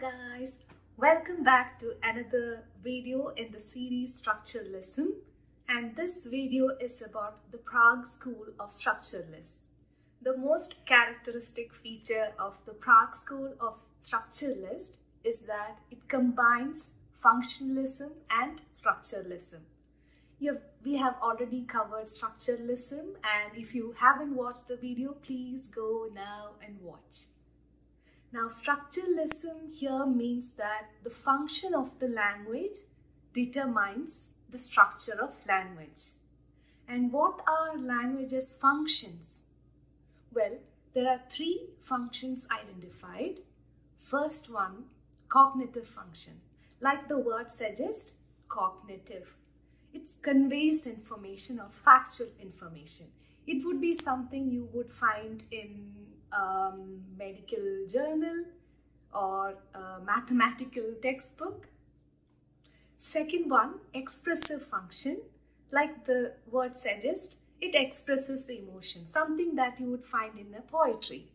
guys, welcome back to another video in the series Structuralism and this video is about the Prague School of Structuralists. The most characteristic feature of the Prague School of Structuralist is that it combines functionalism and structuralism. Have, we have already covered structuralism and if you haven't watched the video, please go now and watch. Now, structuralism here means that the function of the language determines the structure of language. And what are language's functions? Well, there are three functions identified. First one, cognitive function. Like the word suggests, cognitive. It conveys information or factual information. It would be something you would find in um, medical journal or mathematical textbook. Second one, expressive function. Like the word suggests, it expresses the emotion, something that you would find in the poetry.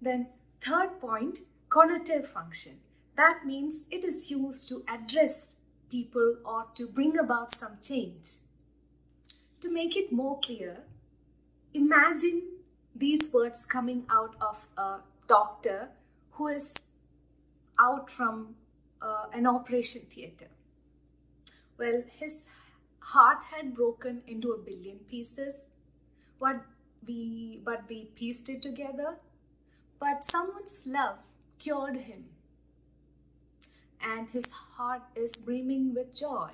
Then third point, connotative function. That means it is used to address people or to bring about some change. To make it more clear, imagine these words coming out of a doctor who is out from uh, an operation theater. Well, his heart had broken into a billion pieces. What we but we pieced it together. But someone's love cured him. And his heart is brimming with joy.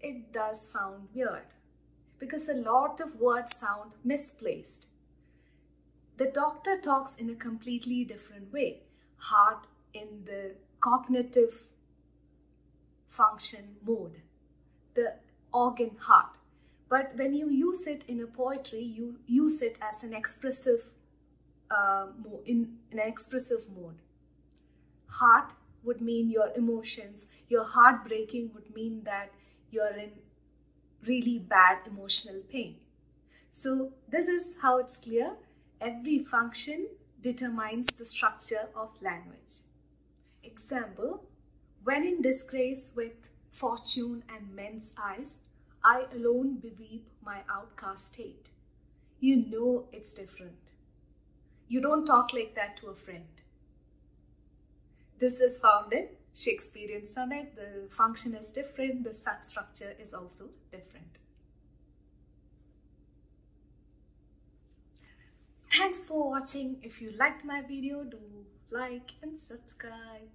It does sound weird because a lot of words sound misplaced. The doctor talks in a completely different way. Heart in the cognitive function mode, the organ heart. But when you use it in a poetry, you use it as an expressive uh, in an expressive mode. Heart would mean your emotions. Your heart breaking would mean that you're in really bad emotional pain. So this is how it's clear. Every function determines the structure of language. Example, when in disgrace with fortune and men's eyes, I alone beweep my outcast state. You know it's different. You don't talk like that to a friend. This is found in Shakespearean sonnet. The function is different, the structure is also different. Thanks for watching. If you liked my video, do like and subscribe.